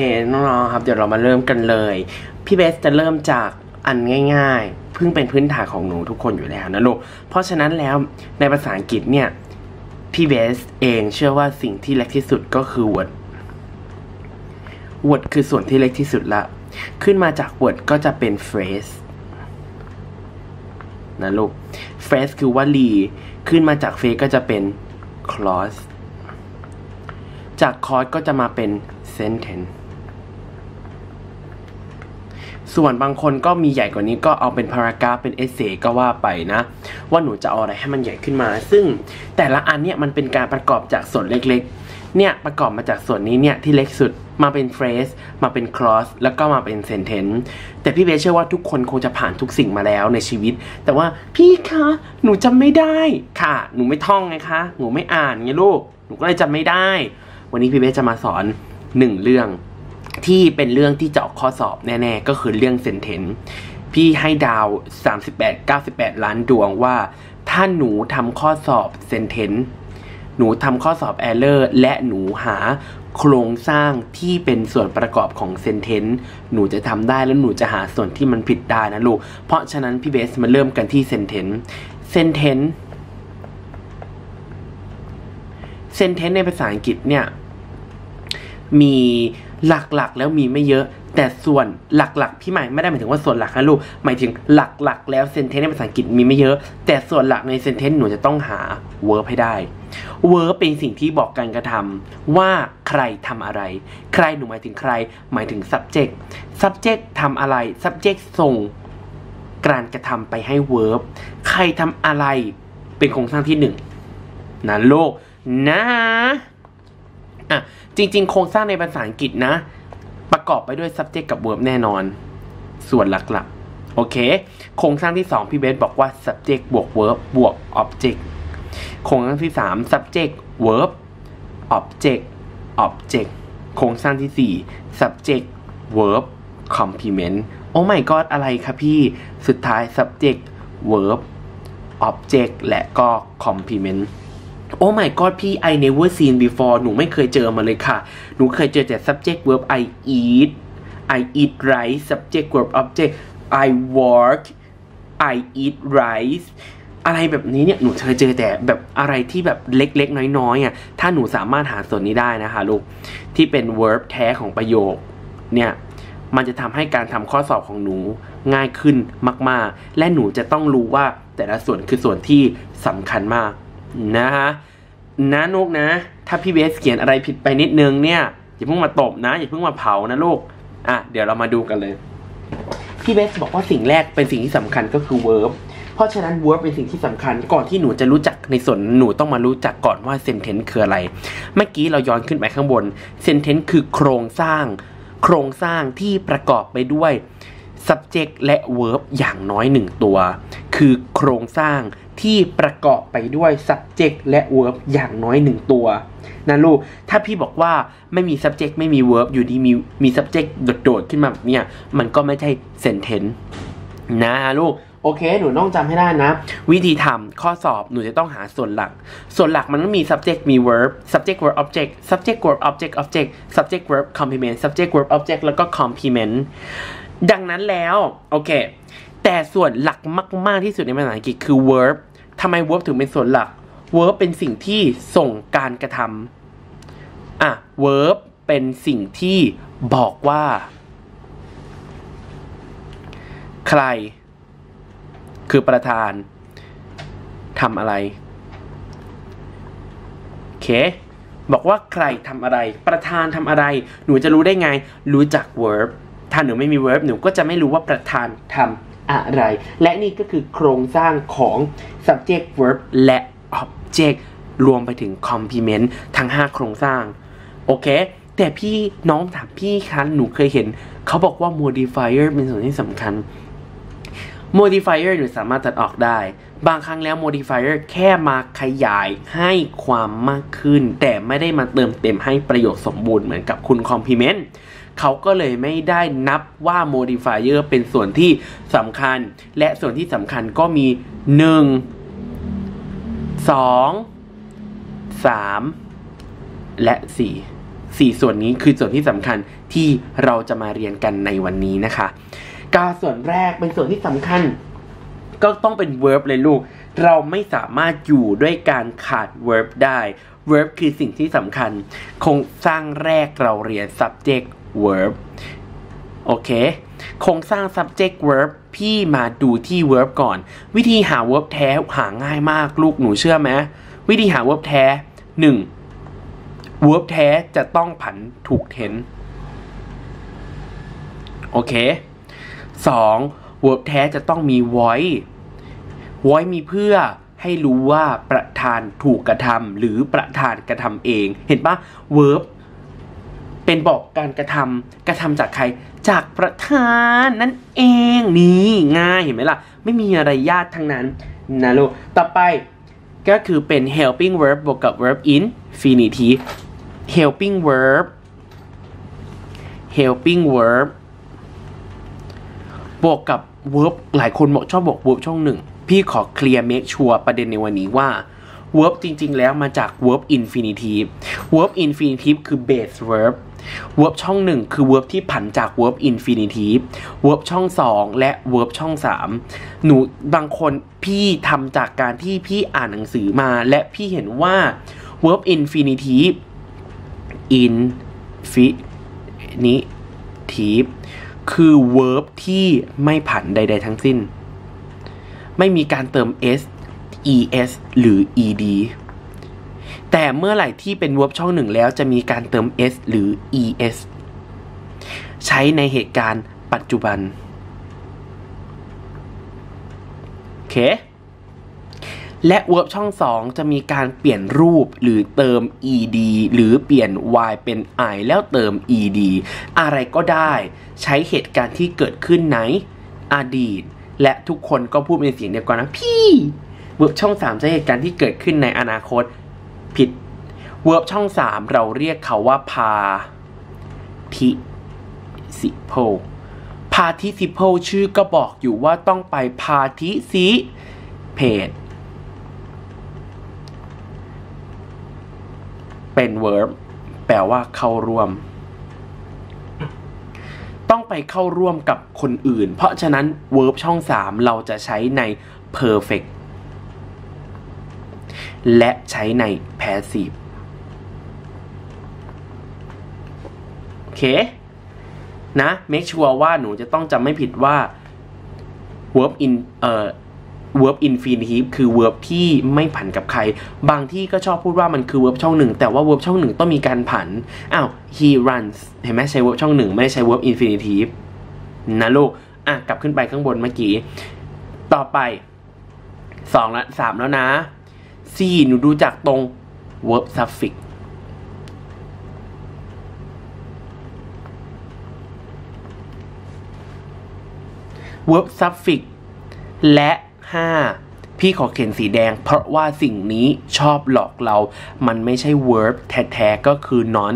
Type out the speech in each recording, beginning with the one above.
โอเคน้องๆครับ เดี๋ยวเรามาเริ่มกันเลย พี่เบสจะเริ่มจากอันง่าย ๆ เพิ่งเป็นพื้นฐานของหนูทุกคนอยู่แล้วนะลูก เพราะฉะนั้นแล้วในภาษาอังกฤษเนี่ย พี่เบสเองเชื่อว่าสิ่งที่เล็กที่สุดก็คือ word word คือส่วนที่เล็กที่สุดละ ขึ้นมาจาก word ก็จะเป็น phrase นะลูก phrase คือวลี ขึ้นมาจาก phrase ก็จะเป็น clause จาก clause ก็จะมาเป็น sentence ส่วนบางคนก็มีใหญ่กว่านี้ก็เอาเป็น paragraph เป็น essay ก็ว่าไปนะ ว่าหนูจะเอาอะไรให้มันใหญ่ขึ้นมา ซึ่งแต่ละอันเนี่ยมันเป็นการประกอบจากส่วนเล็กๆ เนี่ยประกอบมาจากส่วนนี้เนี่ยที่เล็กสุดมาเป็น phrase มาเป็น clause แล้วก็มาเป็น sentence แต่พี่เบสเชื่อว่าทุกคนคงจะผ่านทุกสิ่งมาแล้วในชีวิต แต่ว่าพี่คะหนูจำไม่ได้ค่ะ หนูไม่ท่องไงคะหนูไม่อ่านไงลูกหนูก็เลยจำไม่ได้ วันนี้พี่เบสจะมาสอนหนึ่งเรื่อง ที่เป็นเรื่องที่เจาะข้อสอบแน่ๆ ก็คือเรื่องเซนเทนพี่ให้ดาว 38 98 ล้านดวงว่า ถ้าหนูทำข้อสอบเซนเทนหนูทำข้อสอบแอร์เลอร์และหนูหาโครงสร้างที่เป็นส่วนประกอบของเซนเทนหนูจะทำได้แล้วหนูจะหาส่วนที่มันผิดได้นะลูก เพราะฉะนั้นพี่เบสมาเริ่มกันที่เซนเทนเซนเทนเซนเทนในภาษาอังกฤษเนี่ย มี หลักๆ แล้วมีไม่เยอะ แต่ส่วนหลักๆ พี่หมายไม่ได้หมายถึงว่าส่วนหลักนะลูก หมายถึงหลักๆ แล้วเซนเทนในภาษาอังกฤษมีไม่เยอะ แต่ส่วนหลักในเซนเทนหนูจะต้องหา verb ให้ได้ verb เป็นสิ่งที่บอกการกระทำว่าใครทำอะไร ใครหนูหมายถึงใคร หมายถึง subject subject ทำอะไร subject ส่งการกระทำไปให้ verb ใครทำอะไรเป็นโครงสร้างที่หนึ่งนะโลกนะ อะจริง ๆ โครงสร้างในภาษาอังกฤษนะ ประกอบไปด้วย subject กับ verb แน่นอน ส่วนหลักๆ โอเค โครงสร้างที่ 2 พี่เบสบอกว่า subject บวก verb บวก object โครงสร้างที่ 3 subject verb object object โครงสร้างที่ 4 subject verb complement โอ้ my god อะไรคะพี่ สุดท้าย subject verb object และก็ complement โอ้ my god พี่ I never seen before หนูไม่เคยเจอมาเลยค่ะ หนูเคยเจอแต่ subject verb I eat I eat rice subject verb object I work I eat rice อะไรแบบนี้เนี่ยหนูเคยเจอแต่แบบอะไรที่แบบเล็กๆ น้อยๆอะถ้าหนูสามารถหาส่วนนี้ได้นะคะลูก ที่เป็น verb แท้ของประโยค เนี่ยมันจะทำให้การทำข้อสอบของหนูง่ายขึ้นมาก ๆ และหนูจะต้องรู้ว่าแต่ละส่วนคือส่วนที่สำคัญมาก นะฮะนะนุกนะ ถ้าพี่เบสเขียนอะไรผิดไปนิดนึงเนี่ยอย่าเพิ่งมาตบนะอย่าเพิ่งมาเผานะลูกอะเดี๋ยวเรามาดูกันเลยพี่เบสบอกว่าสิ่งแรกเป็นสิ่งที่สำคัญก็คือ verb เพราะฉะนั้น verb เป็นสิ่งที่สำคัญ ก่อนที่หนูจะรู้จักในส่วนหนูต้องมารู้จักก่อนว่า sentence คืออะไร เมื่อกี้เราย้อนขึ้นไปข้างบน sentence คือโครงสร้าง โครงสร้างที่ประกอบไปด้วย subject และ verb อย่างน้อยหนึ่งตัว คือโครงสร้าง ที่ประกอบไปด้วย subject และ verb อย่างน้อยหนึ่งตัวนะลูก ถ้าพี่บอกว่าไม่มี subject ไม่มี verb อยู่ดีมีมี subject โดดๆ ขึ้นมาแบบเนี้ยมันก็ไม่ใช่ sentence นะลูกโอเค หนูต้องจำให้ได้นะ วิธีทำข้อสอบ หนูจะต้องหาส่วนหลัก ส่วนหลักมันต้องมี subject มี verb subject verb object subject verb object object subject verb complement subject verb object แล้วก็ complement ดังนั้นแล้ว โอเค แต่ส่วนหลักมาก ๆ ที่สุดในภาษาอังกฤษคือ verb ทำไม verb ถึงเป็นส่วนหลัก verb เป็นสิ่งที่ส่งการกระทำอะ verb เป็นสิ่งที่บอกว่า ใคร คือประธานทำอะไรโอเคบอกว่าใครทำอะไร ประธานทำอะไร หนูจะรู้ได้ไง รู้จัก verb ถ้าหนูไม่มี verb หนูก็จะไม่รู้ว่าประธานทำ อะไร และนี่ก็คือโครงสร้างของ subject verb และ object รวมไปถึง complement ทั้ง 5 โครงสร้าง โอเค แต่พี่น้องถามพี่คะหนูเคยเห็น เขาบอกว่า modifier เป็นส่วนที่สำคัญ modifier หนูสามารถตัดออกได้ บางครั้งแล้ว modifier แค่มาขยายให้ความมากขึ้น แต่ไม่ได้มาเติมเต็มให้ประโยคสมบูรณ์เหมือนกับคุณ complement เขาก็เลยไม่ได้นับว่า modifier เป็นส่วนที่สำคัญ และส่วนที่สำคัญก็มี 1 2 3 และ4สี่ส่วนนี้คือส่วนที่สำคัญที่เราจะมาเรียนกันในวันนี้นะคะกาส่วนแรกเป็นส่วนที่สำคัญ ก็ต้องเป็น verb เลยลูก เราไม่สามารถอยู่ด้วยการขาด verb ได้ verb คือสิ่งที่สำคัญโครงสร้างแรกเราเรียน subject verb โอเค โครงสร้าง subject verb พี่มาดูที่ verb ก่อน วิธีหา verb แท้หาง่ายมากลูกหนูเชื่อไหมวิธีหา verb แท้ 1. verb แท้จะต้องผันถูกเทนโอเค 2. verb แท้จะต้องมี voice voice มีเพื่อให้รู้ว่าประธานถูกกระทำหรือประธานกระทำเอง เห็นปะ verb เป็นบอกการกระทำกระทำจากใคร จากประธานนั่นเองนี่ง่ายเห็นไหมล่ะ ไม่มีอะไรยากทั้งนั้นนะลูกต่อไปก็คือเป็น helping verb บวกกับ verb infinitive helping verb helping verb บวกกับ verb หลายคนบอกชอบบอก verb ช่องหนึ่ง พี่ขอเคลียร์ make sure ประเด็นในวันนี้ว่า verb จริง ๆ แล้วมาจาก verb infinitive verb infinitive คือ base verb verb ช่องหนึ่งคือ verb ที่ผันจาก verb infinitive verb ช่องสองและ verb ช่องสามหนูบางคนพี่ทำจากการที่พี่อ่านหนังสือมา และพี่เห็นว่า verb infinitive infinitive คือ verb ที่ไม่ผันใด ๆ ทั้งสิ้น ไม่มีการเติม s es หรือ ed แต่เมื่อไหร่ที่เป็น verb ช่องหนึ่งแล้วจะมีการเติม s หรือ es ใช้ในเหตุการณ์ปัจจุบัน โอเค และ verb ช่อง2จะมีการเปลี่ยนรูปหรือเติม ed หรือเปลี่ยน y เป็น i แล้วเติม ed อะไรก็ได้ใช้เหตุการณ์ที่เกิดขึ้นในอดีต และทุกคนก็พูดเป็นเสียงเดียวกันนะพี่ verb ช่อง3ใช้เหตุการณ์ที่เกิดขึ้นในอนาคตผิด verb ช่อง 3 เราเรียกเขาว่า participle participle ชื่อก็บอกอยู่ว่าต้องไป participate เป็น verb แปลว่าเข้าร่วม ต้องไปเข้าร่วมกับคนอื่น เพราะฉะนั้น verb ช่อง 3 เราจะใช้ใน perfect และใช้ใน passive โอเค นะ make sure ว่าหนูจะต้องจำไม่ผิดว่า verb in เอ่อ verb infinitive คือ verb ที่ไม่ผันกับใคร บางที่ก็ชอบพูดว่ามันคือ verb ช่องหนึ่ง แต่ว่า verb ช่องหนึ่งต้องมีการผัน อ้าว he runs เห็นไหมใช้ verb ช่องหนึ่งไม่ได้ใช้ verb infinitive นะลูก อะ กลับขึ้นไปข้างบนเมื่อกี้ ต่อไปสองละสามแล้วนะ สี่หนูดูจากตรง verb suffix เวิร์บซับฟิกและ 5 พี่ขอเขียนสีแดง เพราะว่าสิ่งนี้ชอบหลอกเรา มันไม่ใช่ verb แท้ๆก็คือ non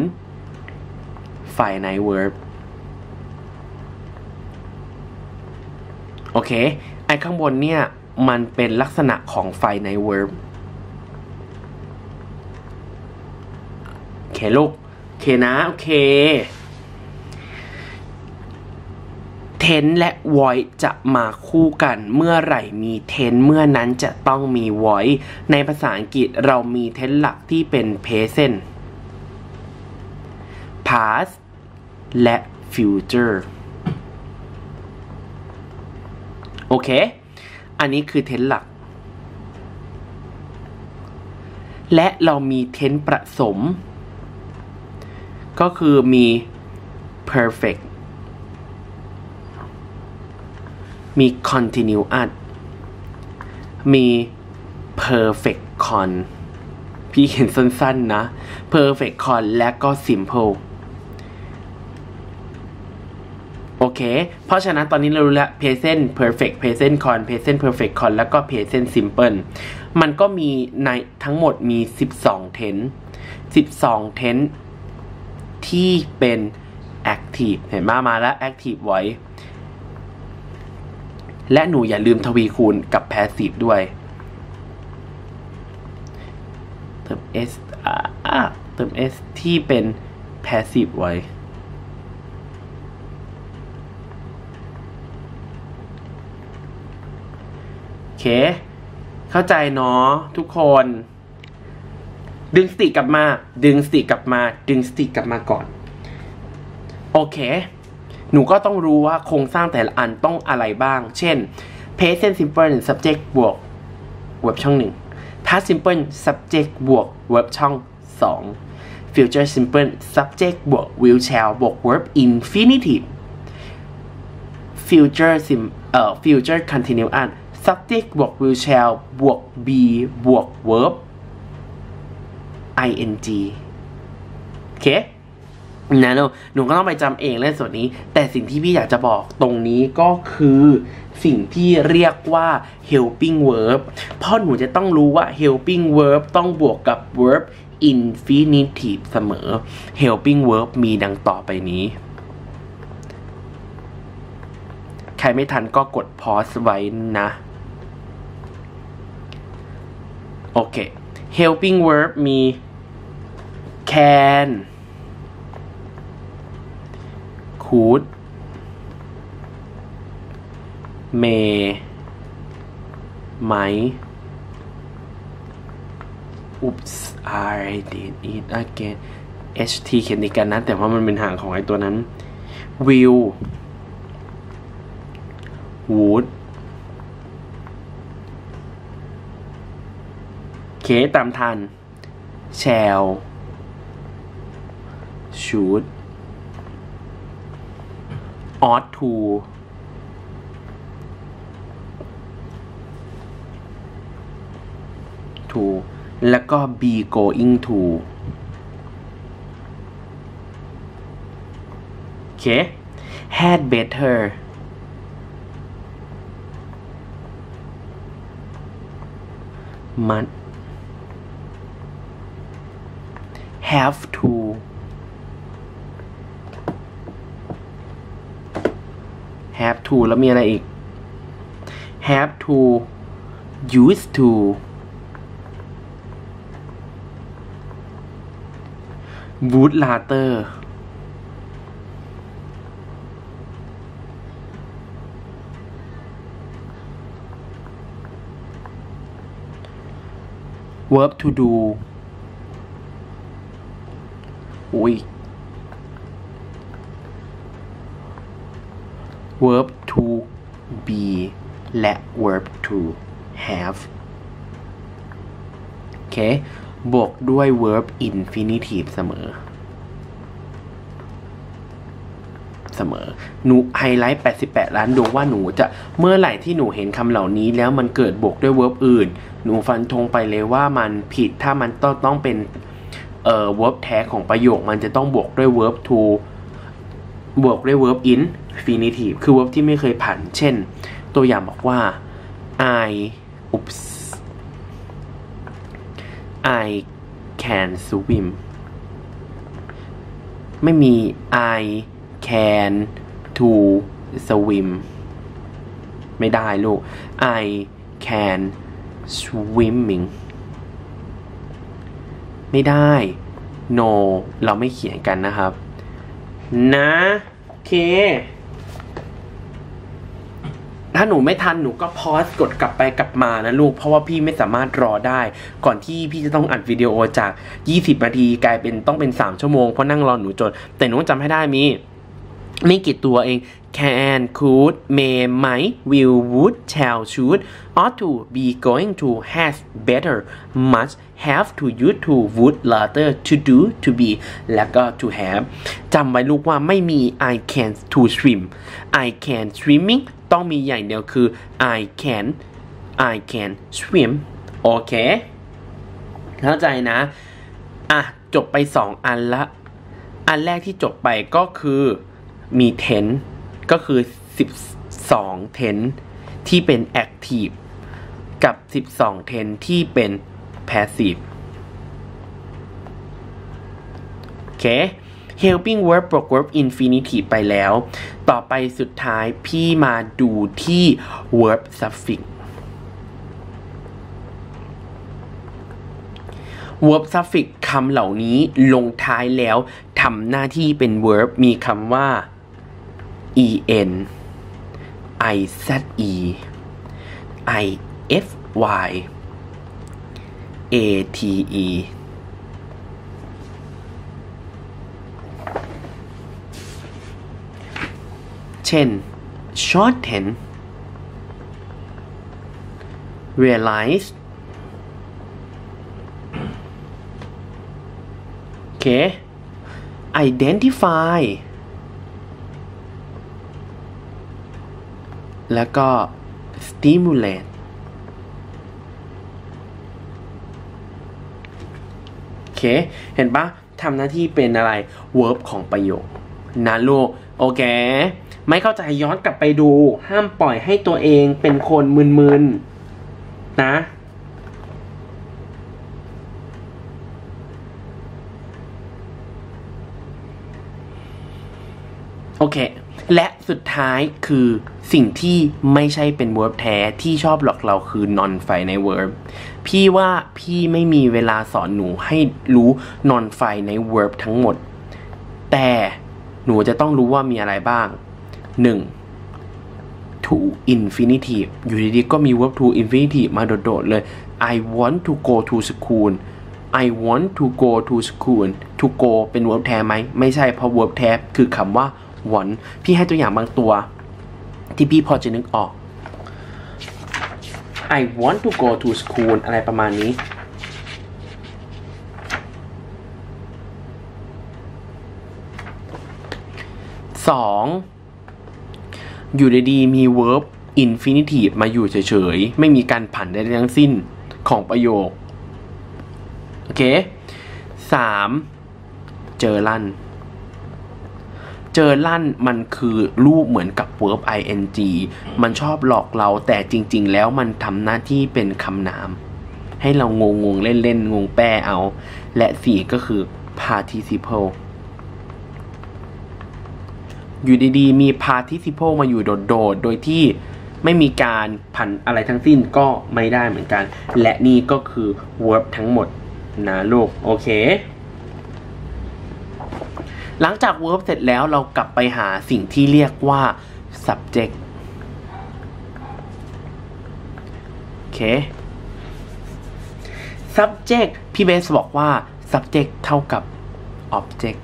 ฝ่ายใน verb โอเค ไอ้ข้างบนเนี่ย มันเป็นลักษณะของไฟใน verb เคลูกโอเคนะโอเค เทนและ voice จะมาคู่กันเมื่อไหร่มีเทนเมื่อนั้นจะต้องมี voice ในภาษาอังกฤษเรามีเทนหลักที่เป็น present past และ future โอเค อันนี้คือเทนหลัก และเรามีเทนผสม ก็คือมี perfect มี continuous มี perfect con พี่เขียนสั้นๆนะ perfect con และก็ simple โอเค เพราะฉะนั้นตอนนี้เรารู้แล้ว present perfect present con present perfect con แล้วก็ present simple มันก็มีในทั้งหมดมี 12 tense 12 tense ที่เป็น active เห็นไหมาแล้ว active ไว้และหนูอย่าลืมทวีคูณกับ passive ด้วยเติม s อ่าเติม s ที่เป็น passive ไว้โอเค เข้าใจเนาะทุกคน ดึงสติกลับมา ดึงสติกลับมา ดึงสติกลับมาก่อน โอเค หนูก็ต้องรู้ว่าโครงสร้างแต่ละอันต้องอะไรบ้าง เช่น present simple subject บวก verb ช่องหนึ่ง past simple subject บวก verb ช่องสอง future simple subject บวก will shall บวก verb infinitive future sim เอ่อ future continuous subject บวก will shall บวก be บวก verb ing โอเคนะหนูหนูก็ต้องไปจำเองเล่นส่วนนี้ แต่สิ่งที่พี่อยากจะบอกตรงนี้ก็คือสิ่งที่เรียกว่า helping verb เพราะหนูจะต้องรู้ว่า helping verb ต้องบวกกับ verb infinitive เสมอ helping verb มีดังต่อไปนี้ ใครไม่ทันก็กด pause ไว้นะ โอเค helping verb มี can could may might oops I did it again ht เขียนติดกันนะ แต่ว่ามันเป็นห่างของไอ้ตัวนั้น will would เคตามทัน แชลชูดออสทูทูแล้วก็ be going to โอเค had better must น have to have to แล้วมีอะไรอีก have to used to would later verb to do อุ้ย verb to be และ verb to have โอเค บวกด้วย verb infinitive เสมอ เสมอ หนูไฮไลท์ 88 ล้านดวงว่าหนูจะเมื่อไหร่ที่หนูเห็นคำเหล่านี้ แล้วมันเกิดบวกด้วย verb อื่น หนูฟันธงไปเลยว่ามันผิดถ้ามันต้องต้องเป็น เอ่อ verb แท้ของประโยคมันจะต้องบวกด้วย verb to บวกด้วย verb infinitive คือ verb ที่ไม่เคยผ่านเช่น ตัวอย่างบอกว่า I oops I can swim ไม่มี I can to swim ไม่ได้ลูก I can swimming ไม่ได้ no เราไม่เขียนกันนะครับ นะโอเค ถ้าหนูไม่ทันหนูก็พอสกดกลับไปกลับมานะลูก เพราะว่าพี่ไม่สามารถรอได้ ก่อนที่พี่จะต้องอัดวิดีโอจาก 20นาทีกลายเป็นต้องเป็น 3 ชั่วโมงเพราะนั่งรอหนูจดแต่หนูจำให้ได้มี ไม่กี่ตัวเอง can could may might will would shall should ought to be going to has better must have to use to would rather to do to be แล้วก็ to have จำไว้ลูกว่าไม่มี I can to swim I can swimming ต้องมีอย่างเดียวคือ I can I can swim โอเค เข้าใจนะ อะ จบไป 2 อันละ อันแรกที่จบไปก็คือ มีเทนก็คือ 12 เทนที่เป็นแอคทีฟกับ 12 เทนที่เป็นแพสซีฟโอเค helping verb บวก verb infinitive ไปแล้ว ต่อไปสุดท้ายพี่มาดูที่ verb suffix verb suffix คำเหล่านี้ลงท้ายแล้วทำหน้าที่เป็น verb มีคำว่า en ize ify ate เช่น shorten realize โอเค identify แล้วก็ stimulate โอเค เห็นปะทำหน้าที่เป็นอะไร verb ของประโยคนะลูก โอเค ไม่เข้าใจย้อนกลับไปดู ห้ามปล่อยให้ตัวเองเป็นคนมึนๆ นะโอเค และสุดท้ายคือสิ่งที่ไม่ใช่เป็น verb แท้ที่ชอบหลอกเราคือ non finite verb พี่ว่าพี่ไม่มีเวลาสอนหนูให้รู้ non finite verb ทั้งหมด แต่หนูจะต้องรู้ว่ามีอะไรบ้าง 1. to infinitive อยู่ดีๆก็มี verb to infinitive มาโดดๆเลย I want to go to school I want to go to school to go เป็น verb แท้ไหม ไม่ใช่เพราะ verb แท้คือคำว่า want พี่ให้ตัวอย่างบางตัว ที่พี่พอจะนึกออก I want to go to school อะไรประมาณนี้ สอง อยู่ดีๆมี verb infinitive มาอยู่เฉยๆ ไม่มีการผันใดๆทั้งสิ้นของประโยค โอเคสาม เจอลั่น เจอลั่นมันคือรูปเหมือนกับ verb ing มันชอบหลอกเราแต่จริง ๆ แล้วมันทำหน้าที่เป็นคำนาม ให้เรางงงๆเล่นๆ งงแป้เอา และสี่ก็คือ participle อยู่ดีๆ มี participle มาอยู่โดดๆ โดยที่ไม่มีการผันอะไรทั้งสิ้นก็ไม่ได้เหมือนกัน และนี่ก็คือ verb ทั้งหมดนะลูก โอเค หลังจาก verb เสร็จแล้วเรากลับไปหาสิ่งที่เรียกว่า subject โอเค subject พี่เบสบอกว่า subject เท่ากับ object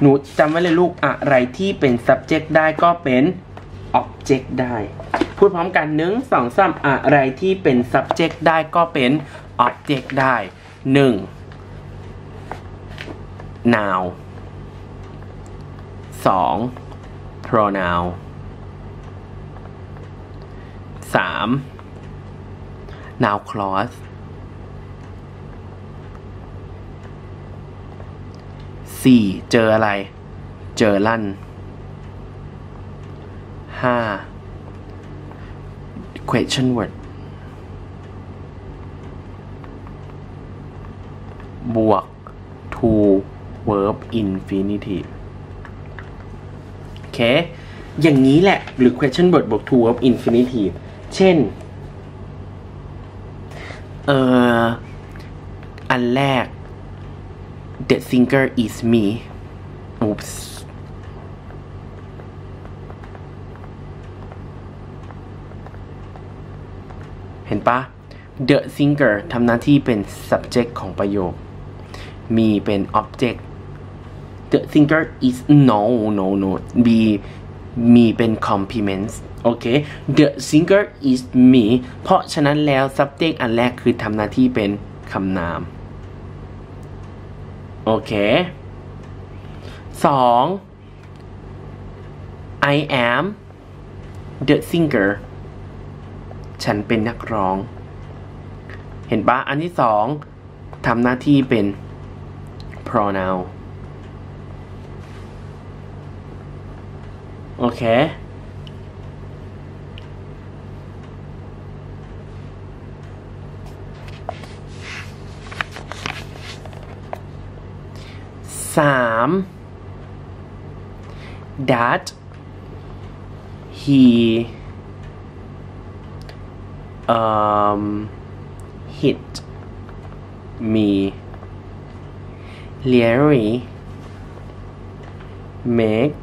หนูจำไว้เลยลูกอะไรที่เป็น subject ได้ก็เป็น object ได้ พูดพร้อมกันหนึ่งสองสามอะไรที่เป็น subject ได้ก็เป็น object ได้หนึ่ง noun สอง pronoun สาม noun clause สี่เจออะไร เจอลั่นห้า question word บวก to verb infinitive โอเค อย่างนี้แหละ หรือ question word บวก to verb infinitive เช่น เอ่อ อันแรก The singer is me Oops เห็นปะ The singer ทำหน้าที่เป็น subject ของประโยค มีเป็น object The singer is no no no B มีเป็น compliments โอเค The singer is me เพราะฉะนั้นแล้ว subject อันแรกคือทำหน้าที่เป็นคำนาม โอเคสอง I am the singer ฉันเป็นนักร้อง เห็นปะอันที่สองทำหน้าที่เป็น pronoun โอเคสาม that he um hit me Larry make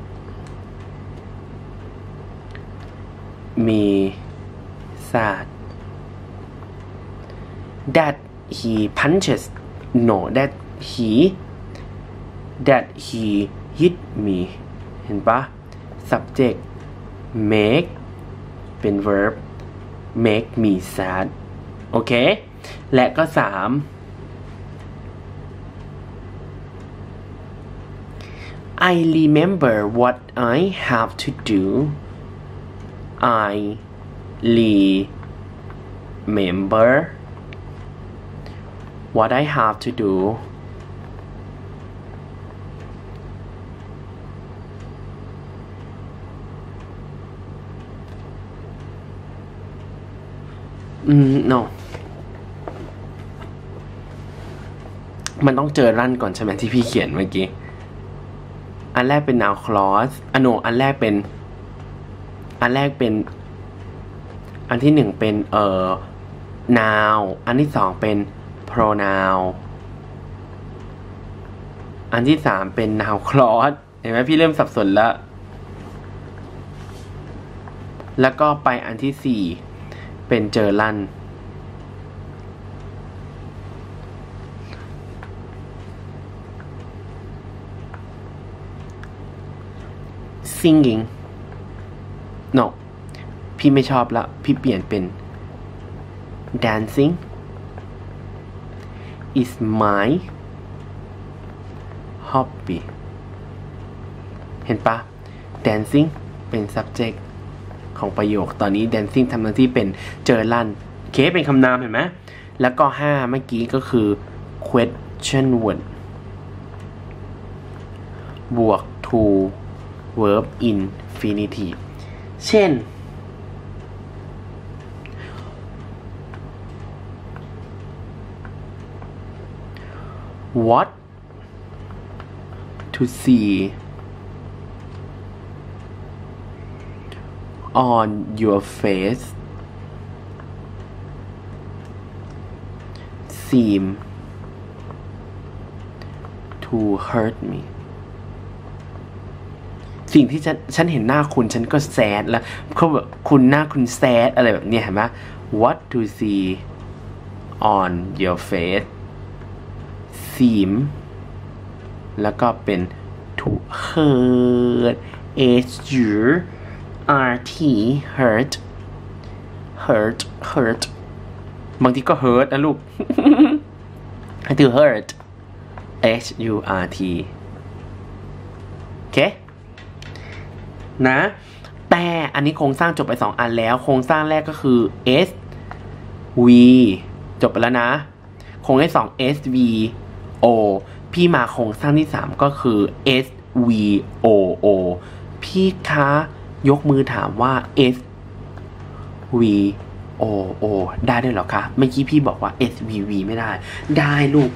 me sad that he punches no that he that he hit me เห็นปะ subject make เป็น verb make me sad โอเค และก็สาม I remember what I have to do I remember what I have to do อืม no มันต้องเจอรั่นก่อนใช่ไหมที่พี่เขียนเมื่อกี้ อันแรกเป็น noun clause อันโนอันแรกเป็น อันแรกเป็นอันที่หนึ่งเป็นเอ่อ noun อันที่สองเป็น pronoun อันที่สามเป็น noun clause เห็นไหมพี่เริ่มสับสนแล้ว แล้วก็ไปอันที่สี่เป็นเจอลั่น singing no พี่ไม่ชอบละ พี่เปลี่ยนเป็น dancing is my hobby เห็นปะ dancing เป็น subject ของประโยค ตอนนี้ dancing ทำหน้าที่เป็นเจอลั่นเคเป็นคำนามเห็นไหม แล้วก็ห้าเมื่อกี้ก็คือ question word บวก to verb infinitive เช่น what to see on your face seem to hurt me สิ่งที่ฉันฉันเห็นหน้าคุณฉันก็แซดแล้วเขาแบบคุณหน้าคุณแซดอะไรแบบนี้เห็นไหม what to see on your face seem แล้วก็เป็น to hurt h u r t hurt hurt hurt บางทีก็ hurt นะลูก to hurt h u r t โอเค นะ แต่อันนี้โครงสร้างจบไป 2 อันแล้ว โครงสร้างแรกก็คือ s v จบไปแล้วนะ โครงที่2 s v o พี่มาโครงสร้างที่ 3 ก็คือ s v o o พี่คะยกมือถามว่า s v o o ได้ด้วยหรอคะ เมื่อกี้พี่บอกว่า s v v ไม่ได้ ได้ลูก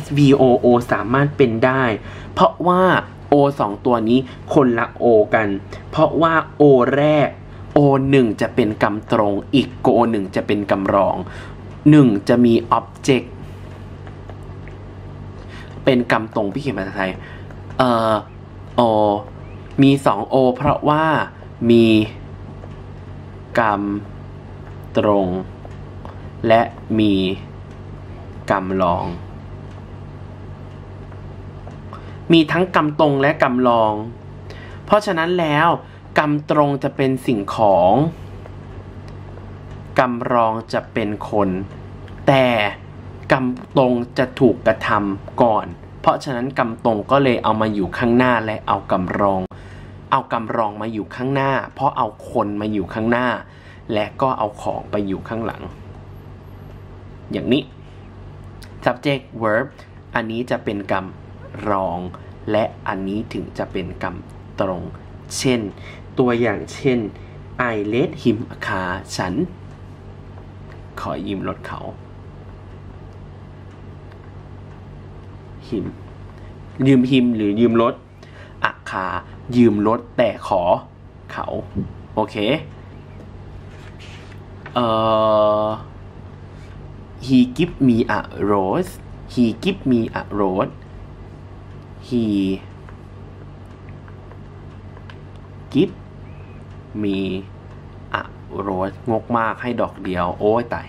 s v o o สามารถเป็นได้ เพราะว่า o สองตัวนี้คนละ o กัน เพราะว่า o แรก o หนึ่งจะเป็นกำตรง อีก o หนึ่งจะเป็นกำรองหนึ่งจะมี object เป็นกำตรงพี่เขียนภาษาไทย เอ่อ o มีสอง o เพราะว่ามีกำตรง และมีกำรอง มีทั้งกำตรงและกำรอง เพราะฉะนั้นแล้วกำตรงจะเป็นสิ่งของกำรมรองจะเป็นคน แต่กำตรงจะถูกกระทำก่อน เพราะฉะนั้นกำตรงก็เลยเอามาอยู่ข้างหน้าและเอากำรอง เอากำรองมาอยู่ข้างหน้า เพราะเอาคนมาอยู่ข้างหน้า และก็เอาของไปอยู่ข้างหลัง อย่างนี้ subject verb อันนี้จะเป็นกำรม รอง และอันนี้ถึงจะเป็นกำตรง เช่น ตัวอย่างเช่น I let him a car ฉัน ขอยืมรถเขา him ยืม him หรือยืมรถอาคา ยืมรถแต่ขอเขา โอเค เอ่อ he give me a rose he give me a rose he give me a rose งกมากให้ดอกเดียว โอ้ยตาย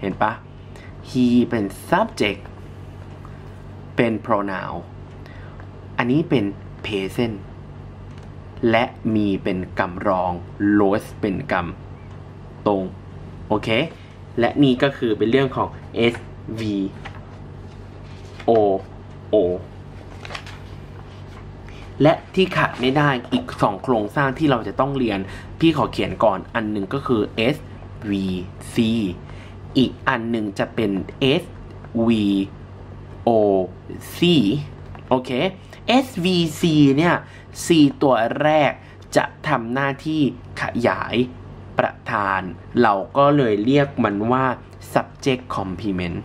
เห็นปะ he เป็น subject เป็น pronoun อันนี้เป็น present และมีเป็นกำรอง rose เป็นกำตรง โอเค และนี่ก็คือเป็นเรื่องของ S V O O และที่ขาดไม่ได้อีกสองโครงสร้างที่เราจะต้องเรียน พี่ขอเขียนก่อนอันหนึ่งก็คือ S V C อีกอันหนึ่งจะเป็น S V O C โอเค S V C เนี่ย C ตัวแรกจะทำหน้าที่ขยายประธาน เราก็เลยเรียกมันว่า subject complement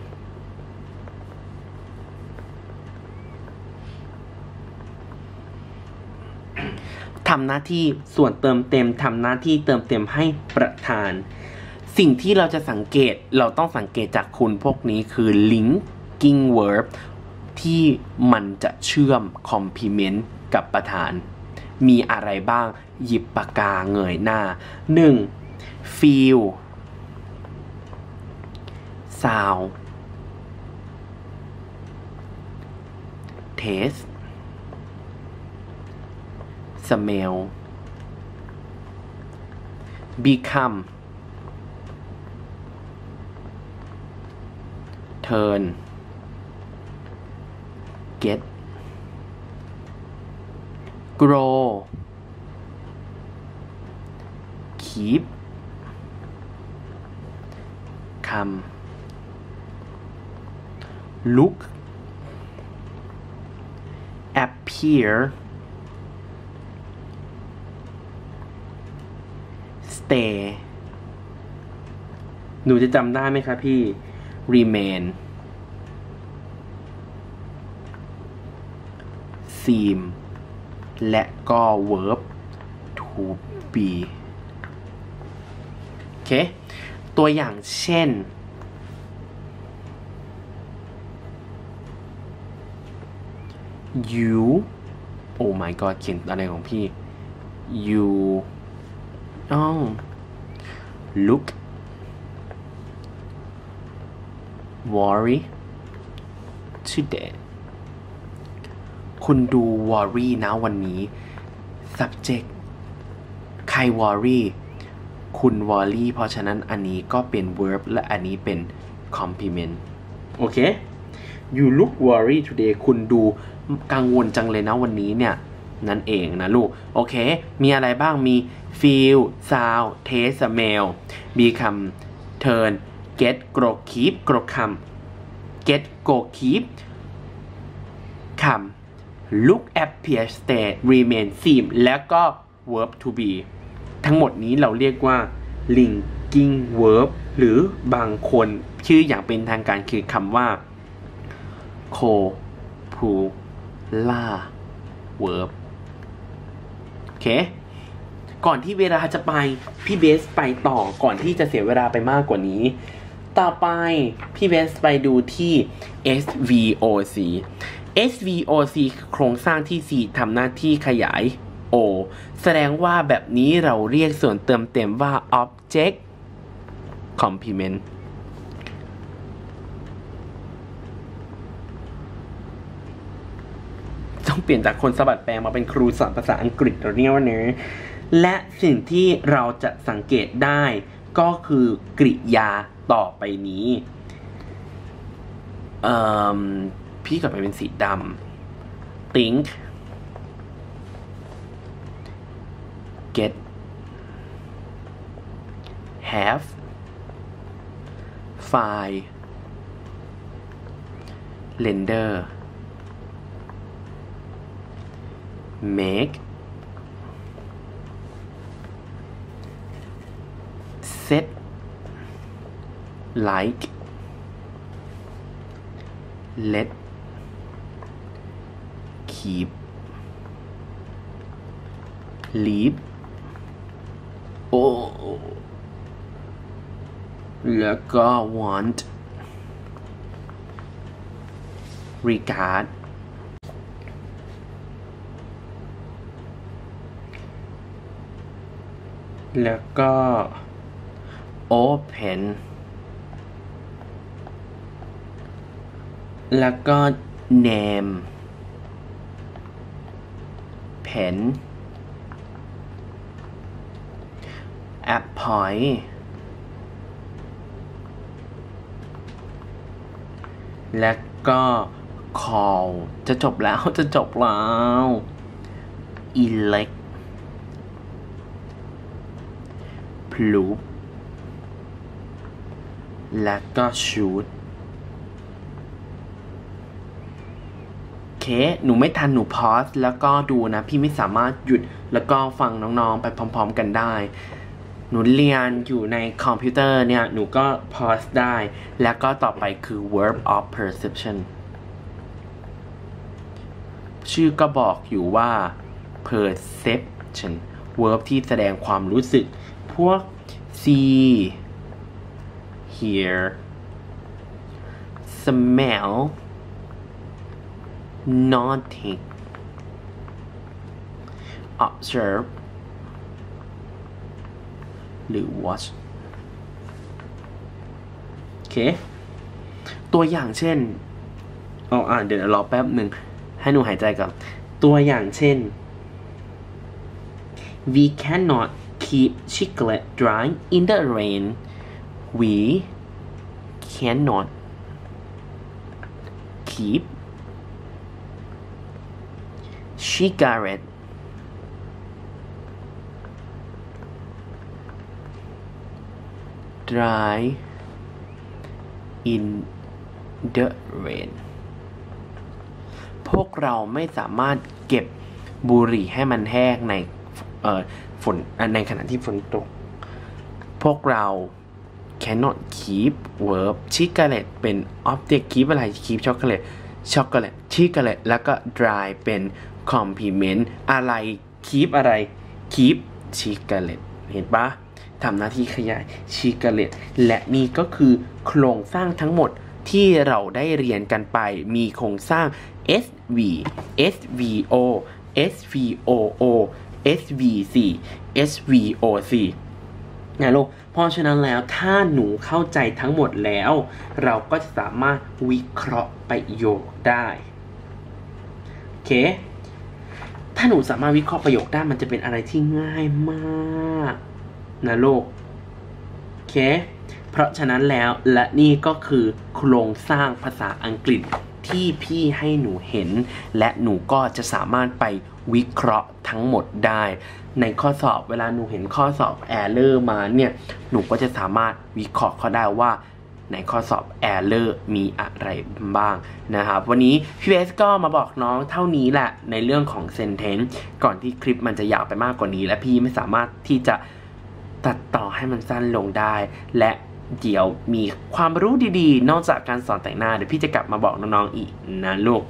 ทำหน้าที่ส่วนเติมเต็มทำหน้าที่เติมเต็มให้ประธาน สิ่งที่เราจะสังเกตเราต้องสังเกตจากคุณพวกนี้คือ linking verb ที่มันจะเชื่อม complement กับประธาน มีอะไรบ้างหยิบปากกาเงยหน้า 1. feel sound taste smell become. Turn. Get. Grow. Keep. Come. Look. Appear stay หนูจะจำได้ไหมครับพี่ remain seem และก็ verb to be โอเค ตัวอย่างเช่น you oh my god เขียนอะไรของพี่ you oh look worry today คุณดู worry นะวันนี้ subject ใคร worry คุณ worry เพราะฉะนั้นอันนี้ก็เป็น verb และอันนี้เป็น complement โอเค you look worry today คุณดูกังวลจังเลยนะวันนี้เนี่ย นั่นเองนะลูก โอเค มีอะไรบ้างมี feel sound taste smell become turn get grow keep grow come get go keep come look appear stay remain seem แล้วก็ verb to be ทั้งหมดนี้เราเรียกว่า linking verb หรือบางคนชื่ออย่างเป็นทางการคือคำว่า co pu la verb โอเค ก่อนที่เวลาจะไปพี่เบสไปต่อก่อนที่จะเสียเวลาไปมากกว่านี้ ต่อไปพี่เบสไปดูที่ SVOC SVOC โครงสร้างที่ 4ทำหน้าที่ขยาย O แสดงว่าแบบนี้เราเรียกส่วนเติมเต็มว่า Object Complement ต้องเปลี่ยนจากคนสะบัดแปลงมาเป็นครูสอนภาษาอังกฤษแล้วเนี่ยวันนี้ และสิ่งที่เราจะสังเกตได้ก็คือกริยาต่อไปนี้พี่กลับไปเป็นสีดำ think get have file render make set like let keep leave โอ้แล้วก็ want regard แล้วก็ open แล้วก็ name pen appoint และก็ call จะจบแล้วจะจบแล้ว elect ploop และก็ shoot เค หนูไม่ทัน หนูพอสแล้วก็ดูนะ พี่ไม่สามารถหยุดแล้วก็ฟังน้องๆ ไปพร้อม ๆ กันได้ หนูเรียนอยู่ในคอมพิวเตอร์เนี่ย หนูก็พอสได้ แล้วก็ต่อไปคือ verb of perception ชื่อก็บอกอยู่ว่า perception verb ที่แสดงความรู้สึก พวก see hear smell noting observe หรือ watch โอเค ตัวอย่างเช่นอ๋ออ่านเดี๋ยวรอแป๊บหนึ่ง ให้หนูหายใจก่อน ตัวอย่างเช่น we cannot keep chocolate dry in the rain we cannot keep cigarette dry in the rain พวกเราไม่สามารถเก็บบุหรี่ให้มันแห้งในฝนในขณะที่ฝนตก พวกเรา cannot keep verb chocolate เป็น object keep อะไร keep chocolate ช็อกโกแลตชิกโกแลตแล้วก็ dry เป็น complement อะไร keep อะไร keep ชิกโกแลตเห็นปะทำหน้าที่ขยายชิกโกแลตและนี่ก็คือโครงสร้างทั้งหมดที่เราได้เรียนกันไปมีโครงสร้าง SV SVO SVOO SVC SVOC นะลูก ราะฉะนั้นแล้วถ้าหนูเข้าใจทั้งหมดแล้ว เราก็จะสามารถวิเคราะห์ประโยคได้โอเคถ้าหนูสามารถวิเคราะห์ประโยคได้มันจะเป็นอะไรที่ง่ายมากนะลูกโอเค เพราะฉะนั้นแล้วและนี่ก็คือโครงสร้างภาษาอังกฤษที่พี่ให้หนูเห็น และหนูก็จะสามารถไปวิเคราะห์ ทั้งหมดได้ ในข้อสอบเวลาหนูเห็นข้อสอบ error มาเนี่ยหนูก็จะสามารถวิเคราะห์เขาได้ว่าในข้อสอบ error มีอะไรบ้างนะครับ วันนี้พี่เอสก็มาบอกน้องเท่านี้แหละในเรื่องของเซนเทนก่อนที่คลิปมันจะยาวไปมากกว่านี้ และพี่ไม่สามารถที่จะตัดต่อให้มันสั้นลงได้ และเดี๋ยวมีความรู้ดีๆ นอกจากการสอนแต่งหน้า เดี๋ยวพี่จะกลับมาบอกน้องๆอีกนะลูก